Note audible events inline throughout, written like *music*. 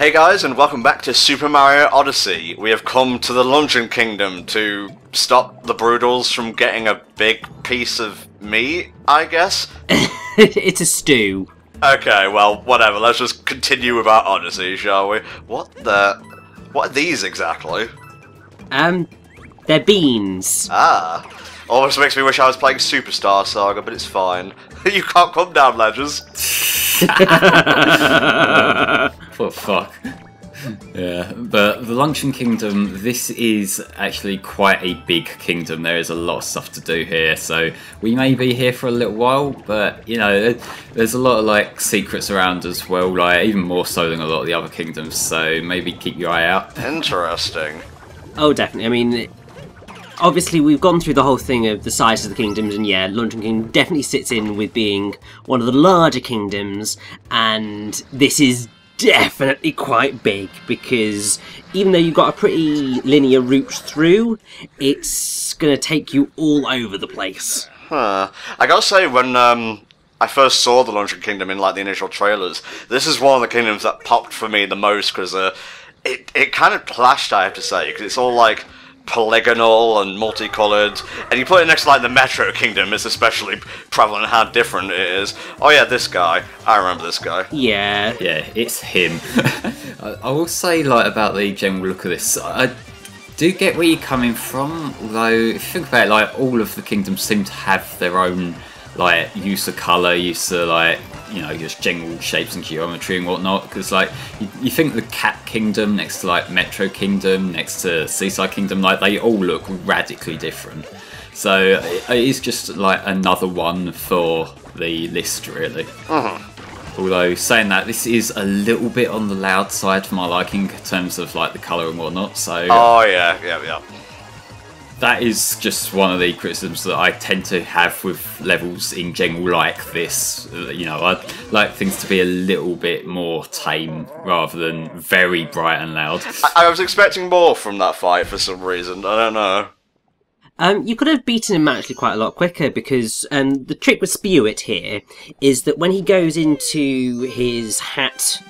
Hey guys, and welcome back to Super Mario Odyssey. We have come to the Luncheon Kingdom to stop the Broodals from getting a big piece of meat, I guess? *laughs* it's a stew. Okay, well, whatever. Let's just continue with our Odyssey, shall we? What the... What are these exactly? Um, they're beans. Ah. Almost makes me wish I was playing Superstar Saga, but it's fine. *laughs* you can't come down, Ledgers. For *laughs* fuck. Yeah, but the Luncheon Kingdom, this is actually quite a big kingdom. There is a lot of stuff to do here, so we may be here for a little while, but you know, there's a lot of like secrets around as well, like even more so than a lot of the other kingdoms, so maybe keep your eye out. Interesting. Oh, definitely. I mean, obviously we've gone through the whole thing of the size of the kingdoms, and yeah, Luncheon Kingdom definitely sits in with being one of the larger kingdoms, and this is definitely quite big because even though you've got a pretty linear route through, it's going to take you all over the place. Huh. I gotta say, when um, I first saw the Luncheon Kingdom in like the initial trailers, this is one of the kingdoms that popped for me the most because uh, it it kind of clashed. I have to say because it's all like polygonal and multicolored, and you put it next to like the Metro Kingdom, it's especially prevalent how different it is. Oh yeah, this guy. I remember this guy. Yeah. Yeah, it's him. *laughs* I will say like about the general look of this. I do get where you're coming from, although if you think about it, like all of the kingdoms seem to have their own like use of color, use of like you know just general shapes and geometry and whatnot. Because like you, you, think the Cat Kingdom next to like Metro Kingdom, next to Seaside Kingdom, like they all look radically different. So it is just like another one for the list, really. Uh-huh. Although saying that, this is a little bit on the loud side for my liking in terms of like the color and whatnot. So oh yeah, yeah, yeah that is just one of the criticisms that I tend to have with levels in general like this. You know, I like things to be a little bit more tame rather than very bright and loud. I, I was expecting more from that fight for some reason. I don't know. Um, you could have beaten him actually quite a lot quicker because um, the trick with Spewart here is that when he goes into his hat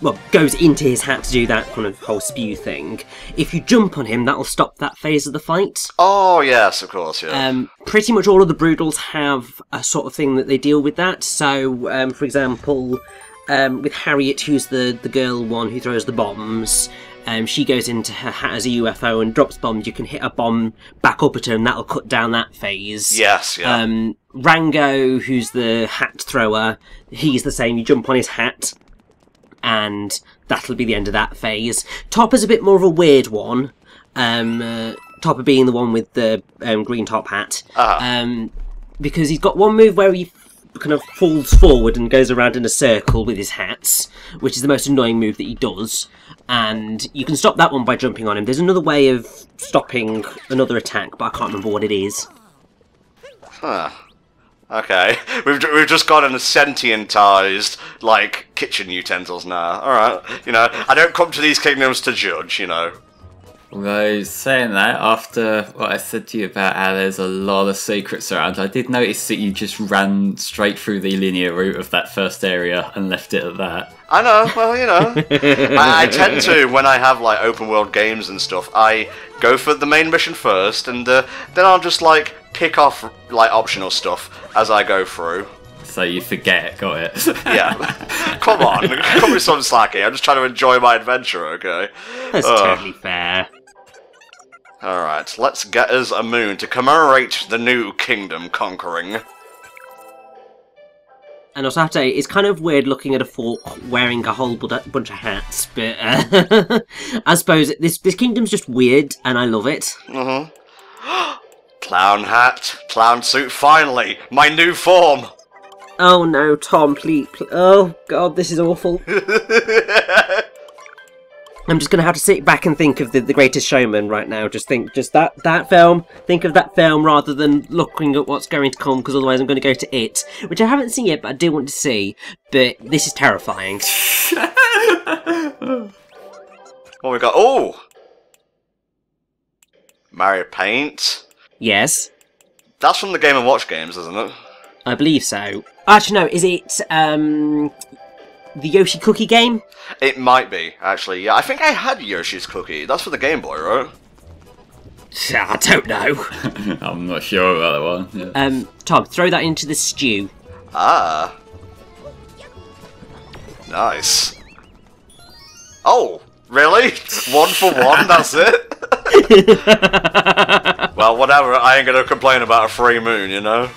well, goes into his hat to do that kind of whole spew thing. If you jump on him, that'll stop that phase of the fight. Oh yes, of course, yeah. Um, pretty much all of the Broodals have a sort of thing that they deal with that. So, um, for example, um, with Hariet, who's the the girl one who throws the bombs. Um, she goes into her hat as a UFO and drops bombs. You can hit a bomb back up at her, and that'll cut down that phase. Yes, yeah. Um, Rango, who's the hat thrower, he's the same. You jump on his hat, and that'll be the end of that phase. Topper's a bit more of a weird one. Um, uh, Topper being the one with the um, green top hat. Uh-huh. Um, because he's got one move where he kind of falls forward and goes around in a circle with his hats, which is the most annoying move that he does. And you can stop that one by jumping on him. There's another way of stopping another attack, but I can't remember what it is. Huh. Okay, *laughs* we've we've just gotten sentientized like kitchen utensils now. All right, you know, I don't come to these kingdoms to judge. You know. Although saying that, after what I said to you about how there's a lot of secrets around, I did notice that you just ran straight through the linear route of that first area and left it at that. I know. Well, you know, I, I tend to when I have like open world games and stuff. I go for the main mission first, and uh, then I'll just like pick off like optional stuff as I go through. So you forget, got it? *laughs* yeah. Come on, come with some slacking. I'm just trying to enjoy my adventure, okay? That's uh. totally fair. Alright, let's get us a moon to commemorate the new kingdom conquering. And also, I have to say, it's kind of weird looking at a fork wearing a whole bunch of hats, but uh, *laughs* I suppose this this kingdom's just weird, and I love it. Mm-hmm. *gasps* clown hat, clown suit, finally, my new form. Oh no, Tom, please, please. Oh god, this is awful. *laughs* I'm just gonna have to sit back and think of the, the Greatest Showman right now. Just think, just that that film. Think of that film rather than looking at what's going to come, because otherwise I'm going to go to it, which I haven't seen yet, but I do want to see. But this is terrifying. oh my god! Oh, Mario Paint. Yes. That's from the Game and Watch games, isn't it? I believe so. Actually, no. Is it? um... the Yoshi Cookie game? It might be, actually. Yeah, I think I had Yoshi's Cookie. That's for the Game Boy, right? I don't know. *laughs* I'm not sure about that one. Yeah. Um, Tom, throw that into the stew. Ah. Nice. Oh, really? One for *laughs* one, that's it? *laughs* well, whatever, I ain't gonna complain about a free moon, you know?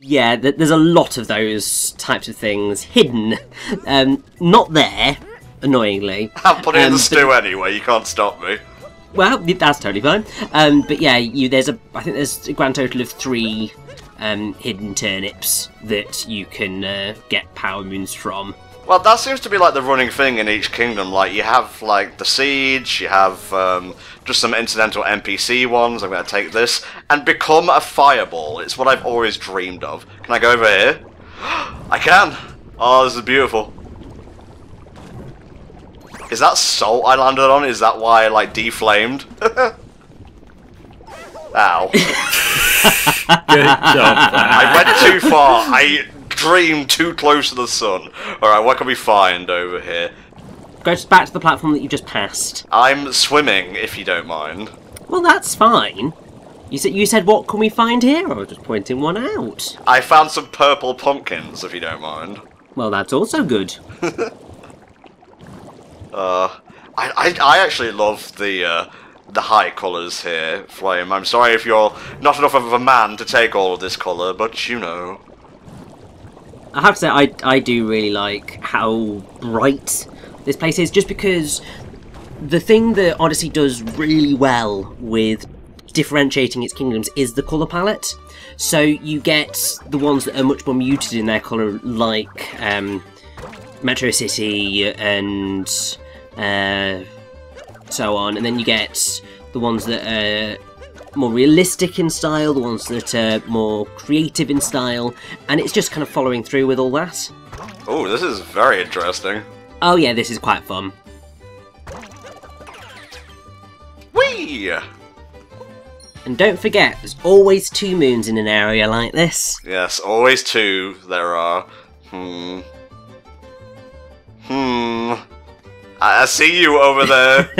Yeah, th- there's a lot of those types of things hidden. Um, not there, annoyingly. *laughs* I'll put it in Um, the but- stew anyway, you can't stop me. Well, that's totally fine. Um, but yeah, you there's a I think there's a grand total of three um, hidden turnips that you can uh, get power moons from. Well, that seems to be like the running thing in each kingdom. Like, you have, like, the siege, you have um, just some incidental NPC ones. I'm gonna take this and become a fireball. It's what I've always dreamed of. Can I go over here? *gasps* I can! Oh, this is beautiful. Is that salt I landed on? Is that why I, like, deflamed? *laughs* Ow. *laughs* Good job. I went too far. I too close to the sun. Alright, what can we find over here? Go back to the platform that you just passed. I'm swimming, if you don't mind. Well, that's fine. You said you said what can we find here? I was just pointing one out. I found some purple pumpkins, if you don't mind. Well, that's also good. *laughs* Uh, I, I, I actually love the uh, the high colours here, Flame. I'm sorry if you're not enough of a man to take all of this colour, but you know. I have to say, I, I do really like how bright this place is, just because the thing that Odyssey does really well with differentiating its kingdoms is the colour palette. So you get the ones that are much more muted in their colour, like um, Metro City and uh, so on, and then you get the ones that are more realistic in style, the ones that are more creative in style, and it's just kind of following through with all that. Oh, this is very interesting. Oh yeah, this is quite fun. Whee! And don't forget, there's always two moons in an area like this. Yes, always two there are. Hmm. Hmm. I, I see you over there.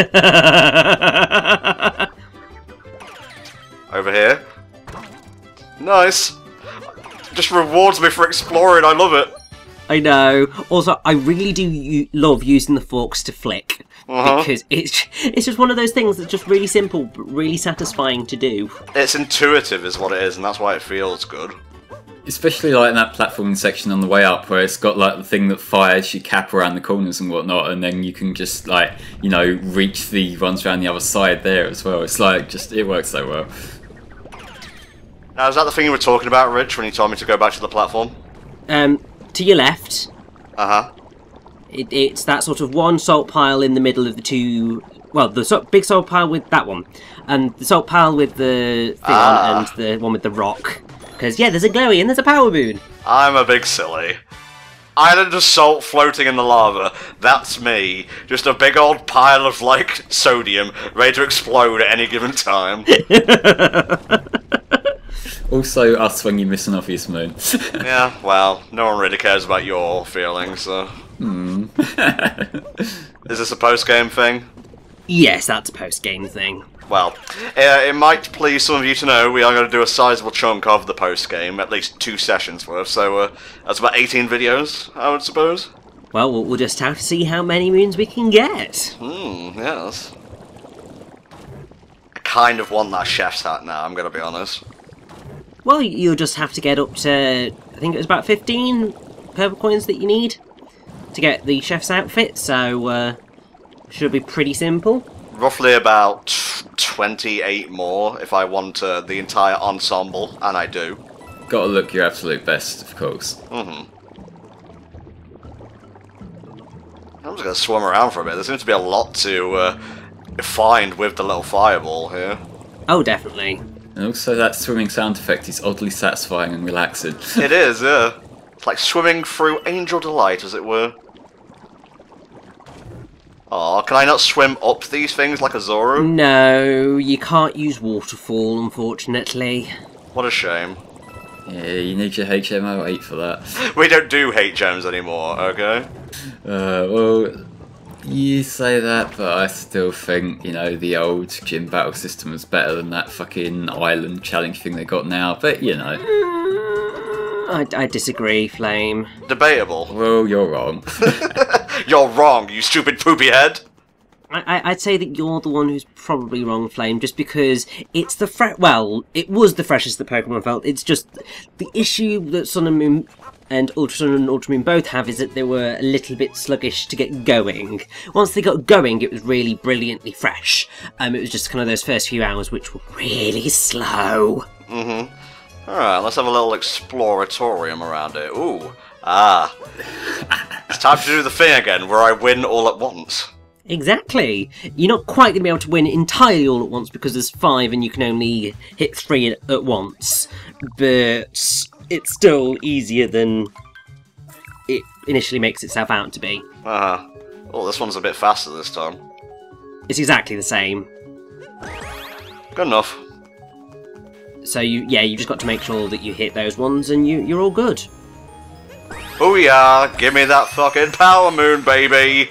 *laughs* over here. Nice. Just rewards me for exploring, I love it. I know. Also, I really do love using the forks to flick Uh-huh. because it's it's just one of those things that's just really simple but really satisfying to do. It's intuitive, is what it is, and that's why it feels good. Especially like in that platforming section on the way up where it's got like the thing that fires your cap around the corners and whatnot and then you can just like, you know, reach the ones around the other side there as well. It's like just it works so well. Now, is that the thing you were talking about, Rich, when you told me to go back to the platform? Um, to your left, Uh huh. it, it's that sort of one salt pile in the middle of the two. Well, the salt, big salt pile with that one, and the salt pile with the thing Ah. on, and the one with the rock. Because yeah, there's a glowy and there's a power moon. I'm a big silly. Island of salt floating in the lava. That's me. Just a big old pile of, like, sodium ready to explode at any given time. *laughs* Also us when you miss an obvious moon. *laughs* yeah, well, no one really cares about your feelings, so. *laughs* Is this a post game thing? Yes, that's a post game thing. Well, uh, it might please some of you to know we are going to do a sizable chunk of the post game, at least two sessions worth, so uh, that's about 18 videos, I would suppose. Well, we'll we'll just have to see how many moons we can get. Hmm, yes. I kind of want that chef's hat now, I'm going to be honest. Well, you'll just have to get up to I think it was about 15 purple coins that you need to get the chef's outfit. So uh, should be pretty simple. Roughly about 28 more if I want uh, the entire ensemble, and I do. Gotta look your absolute best, of course. Mm-hmm. I'm just gonna swim around for a bit. There seems to be a lot to uh, find with the little fireball here. Oh, definitely. And also that swimming sound effect is oddly satisfying and relaxing. *laughs* It is, yeah. It's like swimming through angel delight, as it were. Aw, can I not swim up these things like a Zora? No, you can't use waterfall, unfortunately. What a shame. Yeah, you need your HMO 8 for that. *laughs* We don't do HMs anymore, okay? Uh, well, you say that, but I still think, you know, the old gym battle system was better than that fucking island challenge thing they got now, but you know. I, I disagree, Flame. Debatable. Well, you're wrong. *laughs* You're wrong, you stupid poopy head. I, I- I'd say that you're the one who's probably wrong, Flame, just because it's the fre- well, it was the freshest that Pokemon felt. It's just the issue that Sun and Moon and Ultra Sun and Ultra Moon both have is that they were a little bit sluggish to get going. Once they got going, it was really brilliantly fresh. Um, it was just kind of those first few hours which were really slow. Mhm. Alright, let's have a little exploratorium around it. Ooh. Ah. it's time to do the thing again, where I win all at once. Exactly. You're not quite going to be able to win entirely all at once because there's five and you can only hit three at, at once. But it's still easier than it initially makes itself out to be. Uh-huh. Oh, this one's a bit faster this time. It's exactly the same. Good enough. So you, yeah, you just got to make sure that you hit those ones and you, you're all good. Oh yeah, give me that fucking power moon, baby!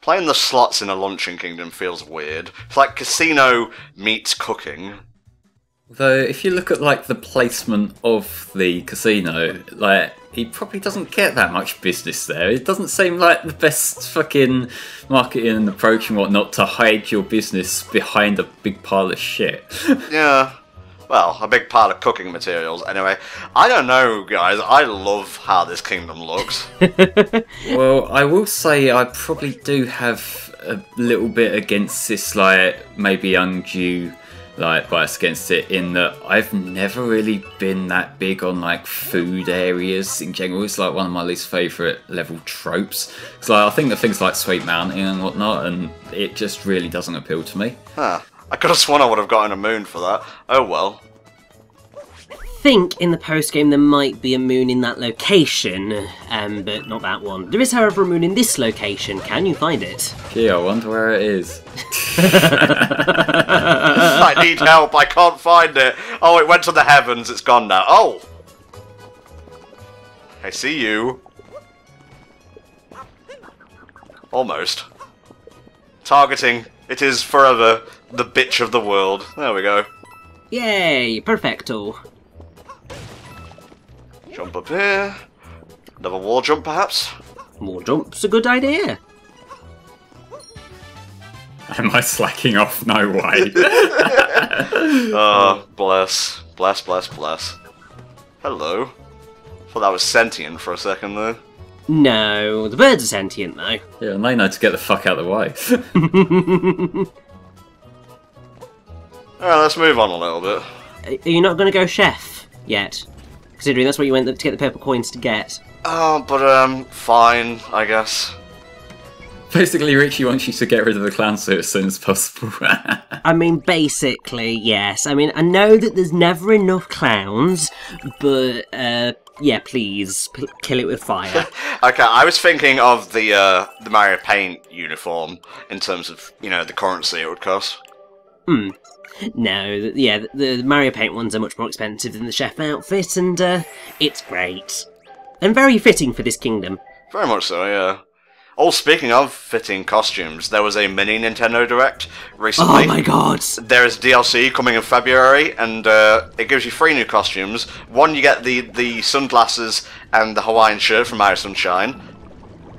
Playing the slots in a Luncheon Kingdom feels weird. It's like casino meets cooking. Though, if you look at like the placement of the casino, like he probably doesn't get that much business there. It doesn't seem like the best fucking marketing and approach and whatnot to hide your business behind a big pile of shit. *laughs* Yeah. Well, a big pile of cooking materials. Anyway, I don't know, guys. I love how this kingdom looks. *laughs* *laughs* well, I will say I probably do have a little bit against this, like maybe undue like bias against it in that I've never really been that big on like food areas in general. It's like one of my least favourite level tropes. Because like, I think the things like Sweet Mountain and whatnot, and it just really doesn't appeal to me. Huh. I could have sworn I would have gotten a moon for that. Oh well. Think in the post game there might be a moon in that location, um, but not that one. There is, however, a moon in this location. Can you find it? Gee, I wonder where it is. *laughs* I need help. I can't find it. Oh, it went to the heavens. It's gone now. Oh! I see you. Almost. Targeting. It is forever the bitch of the world. There we go. Yay! Perfecto. Jump up here. Another wall jump, perhaps? More jumps, a good idea. Am I slacking off? No way. Oh, *laughs* *laughs* bless. Bless, bless, bless. Hello. Thought that was sentient for a second there. No, the birds are sentient though. yeah, and they know to get the fuck out of the way. *laughs* Alright, let's move on a little bit. Are you not going to go chef yet? Considering that's what you went to get the purple coins to get. Oh, but, um, fine, I guess. Basically, Richie wants you to get rid of the clown suit as soon as possible. *laughs* I mean, basically, yes. I mean, I know that there's never enough clowns, but uh, yeah, please p- kill it with fire. *laughs* Okay, I was thinking of the uh, the Mario Paint uniform in terms of you know the currency it would cost. No, yeah, the, Mario Paint ones are much more expensive than the chef outfit, and uh, it's great and very fitting for this kingdom. Very much so, yeah. Oh, speaking of fitting costumes, there was a mini Nintendo Direct recently. Oh my god! There is DLC coming in February, and uh, it gives you three new costumes. One, you get the the sunglasses and the Hawaiian shirt from Mario Sunshine.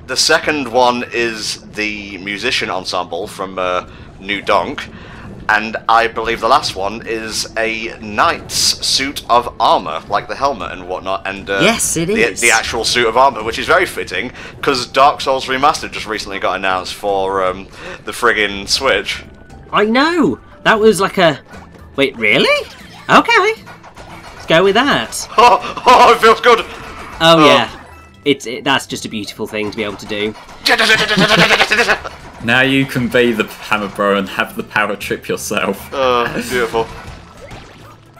The second one is the musician ensemble from uh, New Donk, and I believe the last one is a knight's suit of armor, like the helmet and whatnot. And uh, Yes, it the, is. the actual suit of armor, which is very fitting because Dark Souls Remastered just recently got announced for um, the friggin' Switch. I know! That was like a. Wait, really? Okay. Let's go with that. *laughs* Oh, oh, it feels good. Oh, yeah. It's it, That's just a beautiful thing to be able to do. *laughs* now you can be the Hammer Bro and have the power trip yourself. *laughs* Oh, beautiful.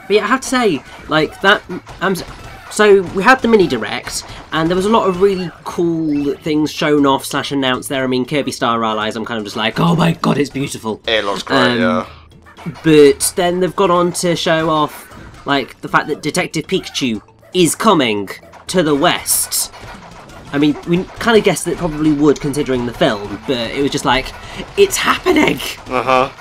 But yeah, I have to say, like that. Um, so we had the mini direct, and there was a lot of really cool things shown off slash announced there. I mean, Kirby Star Allies. I'm kind of just like, oh my god, it's beautiful. It looks great, Um, yeah. but then they've gone on to show off like the fact that Detective Pikachu is coming to the west. I mean, we kind of guessed that it probably would considering the film, but it was just like, it's happening! Uh huh.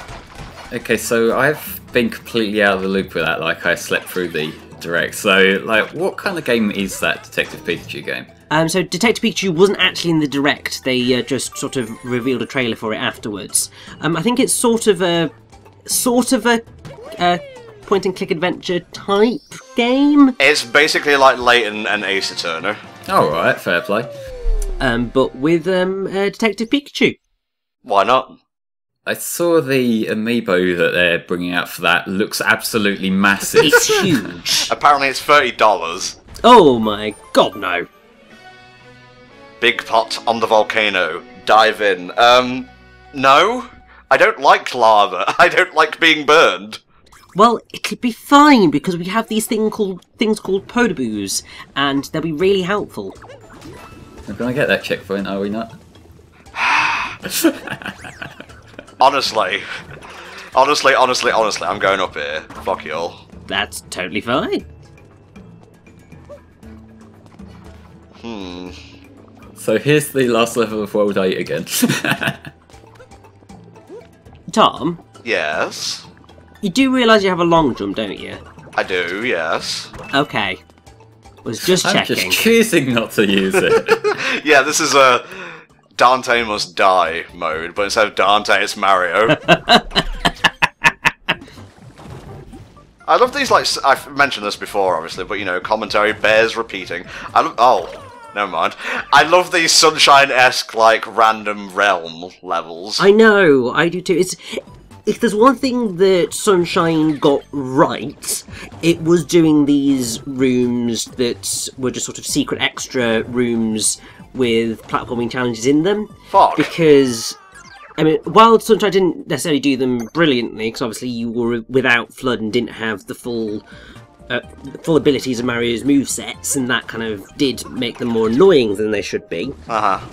Okay, so I've been completely out of the loop with that. Like I slept through the direct. So, like, what kind of game is that Detective Pikachu game? Um, so Detective Pikachu wasn't actually in the direct. They uh, just sort of revealed a trailer for it afterwards. Um, I think it's sort of a sort of a, a point and click adventure type game, It's basically like Layton and Ace Attorney. All right, fair play. um, but with um, uh, Detective Pikachu. Why not? I saw the amiibo that they're bringing out for that. Looks absolutely massive. It's *laughs* huge. Apparently, it's thirty dollars. oh my god, no! Big pot on the volcano. Dive in. Um, no. I don't like lava. *laughs* I don't like being burned. Well, it'll be fine because we have these thing called things called Podoboos, and they'll be really helpful. We're gonna get that checkpoint, are we not? *laughs* Honestly. Honestly, honestly, honestly, I'm going up here. Fuck you all. That's totally fine. Hmm. So here's the last level of World 8 again. *laughs* Tom, Yes. You do realise you have a long jump, don't you? I do, yes. Okay. Was just I'm checking. just choosing not to use it. *laughs* Yeah, this is a Dante must die mode, but instead of Dante, it's Mario. *laughs* I love these, like, I've mentioned this before, obviously, but you know, commentary bears repeating. I love, oh, never mind. I love these Sunshine esque, like, random realm levels. I know, I do too. It's if there's one thing that Sunshine got right, it was doing these rooms that were just sort of secret extra rooms with platforming challenges in them. Fuck. Because I mean, while Sunshine didn't necessarily do them brilliantly, because obviously you were without FLUDD and didn't have the full. Uh, full abilities of Mario's movesets, and that kind of did make them more annoying than they should be Uh huh.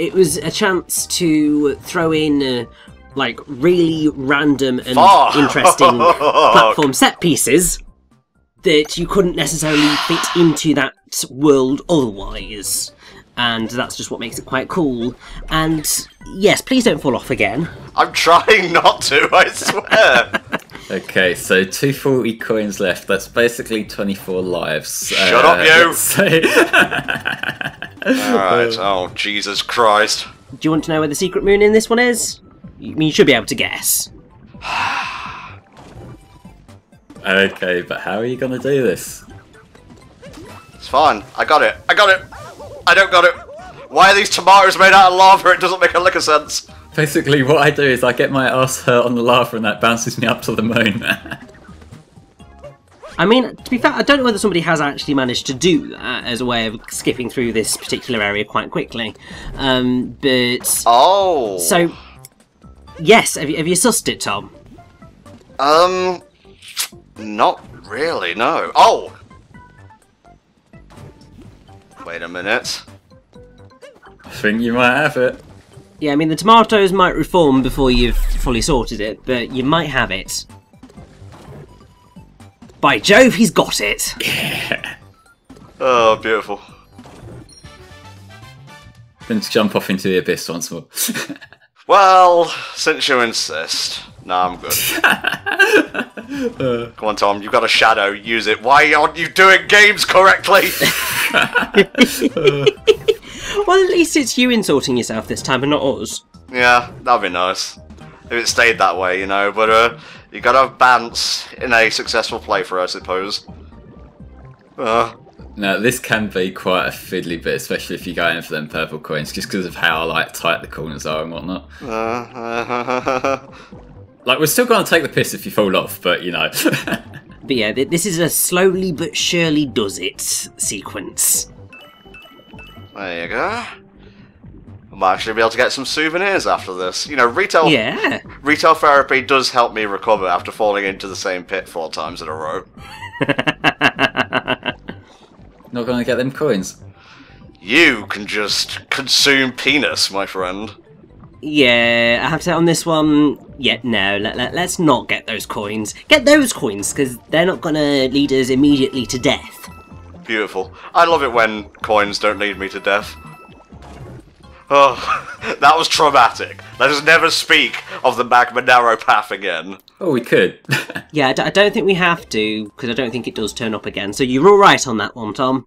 it was a chance to throw in uh, like really random and Fuck. interesting *laughs* platform set pieces that you couldn't necessarily fit into that world otherwise. And that's just what makes it quite cool. And yes, please don't fall off again. I'm trying not to, *laughs* I swear. okay, so 240 coins left. That's basically 24 lives. Shut up, uh, you. let's *laughs* Alright, oh, Jesus Christ. Do you want to know where the secret moon in this one is? I mean, you should be able to guess. *sighs* okay, but how are you gonna do this? It's fine. I got it. I got it. I don't got it. Why are these tomatoes made out of lava? It doesn't make a lick of sense. Basically, what I do is I get my ass hurt on the lava and that bounces me up to the moon. *laughs* I mean, to be fair, I don't know whether somebody has actually managed to do that as a way of skipping through this particular area quite quickly. Um, but Oh. so, yes, have you, have you sussed it, Tom? Um. Not really, no. Oh! Wait a minute. I think you might have it. Yeah, I mean the tomatoes might reform before you've fully sorted it, but you might have it. By Jove, he's got it! Oh, beautiful. Then to jump off into the abyss once more. *laughs* Well, since you insist. Nah, I'm good. *laughs* Come on, Tom, you've got a shadow, use it. Why aren't you doing games correctly? *laughs* Well, at least it's you insulting yourself this time and not us. yeah, that'd be nice. If it stayed that way, you know, but uh, you gotta have bounce in a successful play playthrough, I suppose. Uh, now, this can be quite a fiddly bit, especially if you go in for them purple coins, just because of how like tight the corners are and whatnot. uh, *laughs* Like, we're still going to take the piss if you fall off, but you know. *laughs* But yeah, this is a slowly but surely does it sequence. there you go. I might actually be able to get some souvenirs after this. You know, retail Yeah. retail therapy does help me recover after falling into the same pit four times in a row. *laughs* Not going to get them coins. You can just consume penis, my friend. Yeah, I have to say on this one, yeah, no, let, let, let's not get those coins. Get those coins, because they're not going to lead us immediately to death. Beautiful. I love it when coins don't lead me to death. Oh, *laughs* that was traumatic. Let us never speak of the magma narrow path again. Oh, we could. *laughs* Yeah, I d- I don't think we have to, because I don't think it does turn up again. So you're all right on that one, Tom.